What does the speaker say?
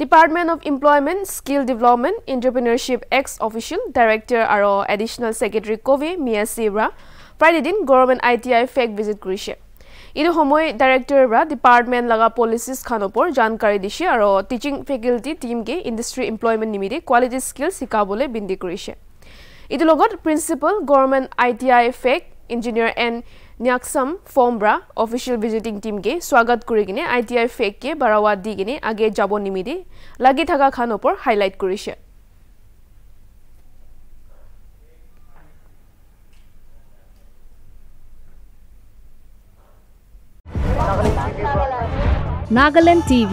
Department of employment skill development entrepreneurship ex official director আৰু additional secretary কবি মিয়া চিবৰা প্ৰায় এদিন government I T I fake visit কৰিছে এইটো সময় ডাইৰেক্টৰৰ পৰা ডিপাৰ্টমেণ্ট লগা পলিচিছ খান ওপৰ জানকাৰী দিছে আৰু টিচিং ফেকাল্টি টিমকে ইণ্ডাষ্ট্ৰী এমপ্লয়মেণ্ট নিমিত্তে কোৱালিটি স্কিল শিকাবলৈ বিনতি কৰিছে এইটোৰ লগত principal government I T I fake engineer and ন্যাকচাম ফৰ্মব্ৰা অফিচিয়েল ভিজিটিং টিমকে স্বাগত কৰি কিনে আই টি আই ফেককে বাৰাৱা দি কিনে আগে যাব নিমিত্তে লাগি থকা খান ওপৰ হাইলাইট কৰিছে Nagaland TV,